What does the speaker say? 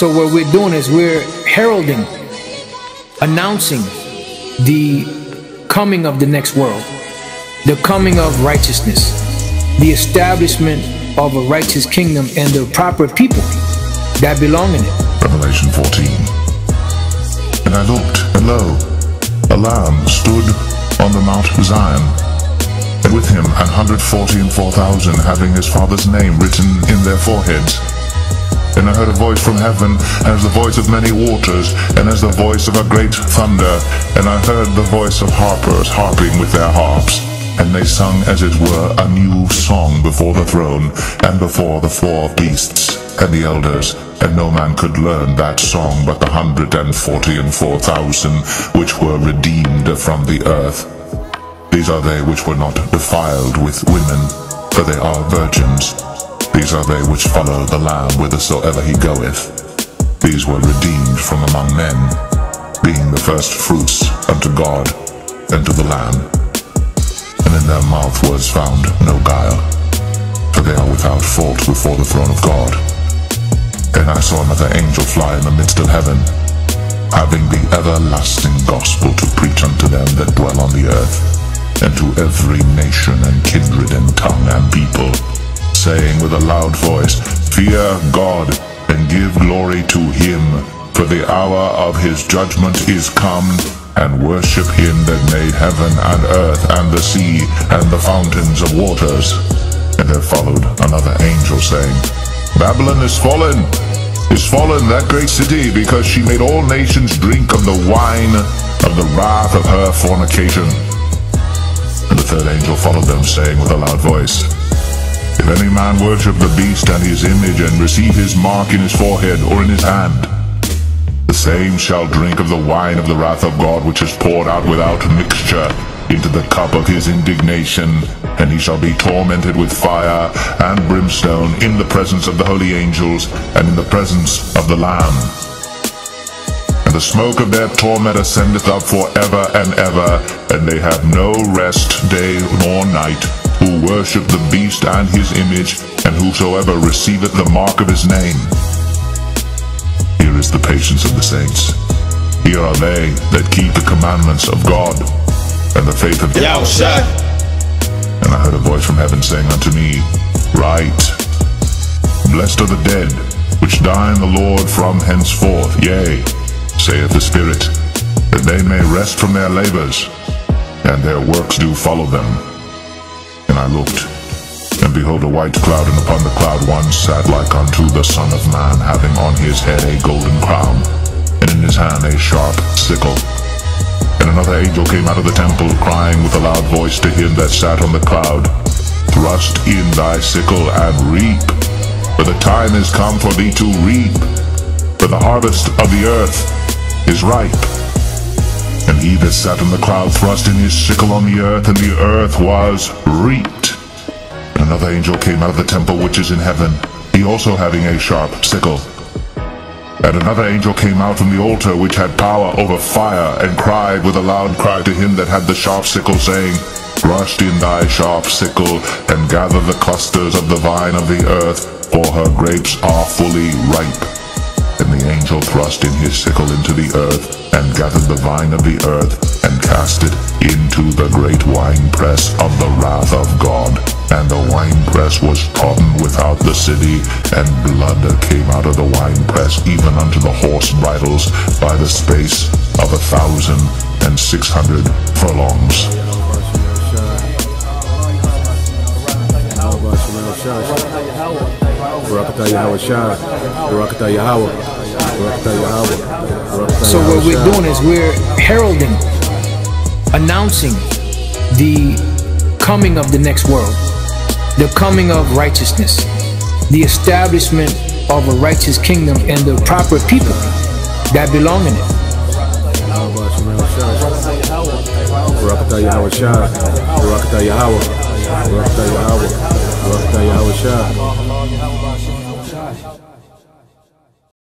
So what we're doing is we're heralding, announcing the coming of the next world, the coming of righteousness, the establishment of a righteous kingdom and the proper people that belong in it. Revelation 14. And I looked, and lo, a lamb stood on the Mount Zion, and with him an hundred forty and four thousand, having his father's name written in their foreheads. And I heard a voice from heaven, as the voice of many waters, and as the voice of a great thunder. And I heard the voice of harpers harping with their harps. And they sung as it were a new song before the throne, and before the four beasts, and the elders. And no man could learn that song but the hundred and forty and four thousand, which were redeemed from the earth. These are they which were not defiled with women, for they are virgins. These are they which follow the Lamb whithersoever he goeth. These were redeemed from among men, being the first fruits unto God and to the Lamb. And in their mouth was found no guile, for they are without fault before the throne of God. And I saw another angel fly in the midst of heaven, having the everlasting gospel to preach unto them that dwell on the earth, and to every nation and kindred and tongue and people saying with a loud voice, Fear God, and give glory to him, for the hour of his judgment is come, and worship him that made heaven and earth and the sea and the fountains of waters. And there followed another angel saying, Babylon is fallen, is fallen, that great city, because she made all nations drink of the wine of the wrath of her fornication. And the third angel followed them, saying with a loud voice, if any man worship the beast and his image and receive his mark in his forehead or in his hand, the same shall drink of the wine of the wrath of God which is poured out without mixture into the cup of his indignation, and he shall be tormented with fire and brimstone in the presence of the holy angels and in the presence of the Lamb. And the smoke of their torment ascendeth up for ever and ever, and they have no rest day nor night, who worship the beast and his image, and whosoever receiveth the mark of his name. Here is the patience of the saints. Here are they that keep the commandments of God, and the faith of Yo, shut. And I heard a voice from heaven saying unto me, Write, Blessed are the dead, which die in the Lord from henceforth, yea, saith the Spirit, that they may rest from their labors, and their works do follow them. I looked, and behold a white cloud, and upon the cloud one sat like unto the Son of Man, having on his head a golden crown, and in his hand a sharp sickle. And another angel came out of the temple, crying with a loud voice to him that sat on the cloud, Thrust in thy sickle and reap, for the time is come for thee to reap, for the harvest of the earth is ripe. And he that sat on the cloud thrust in his sickle on the earth, and the earth was reaped. And another angel came out of the temple which is in heaven, he also having a sharp sickle. And another angel came out from the altar which had power over fire, and cried with a loud cry to him that had the sharp sickle, saying, Thrust in thy sharp sickle, and gather the clusters of the vine of the earth, for her grapes are fully ripe. And the angel thrust in his sickle into the earth, and gathered the vine of the earth, and cast it into the great winepress of the wrath of God. And the winepress was trodden without the city, and blood came out of the winepress, even unto the horse bridles, by the space of a thousand and six hundred furlongs. Barakatah Yahweh Shai. Barakatah Yahweh. Barakatah Yahweh. So what we're doing is we're heralding, announcing the coming of the next world, the coming of righteousness, the establishment of a righteous kingdom and the proper people that belong in it. Barakatah Yahweh Shai. Barakatah Yahweh. Barakatah Yahweh. Barakatah Yahweh Shai.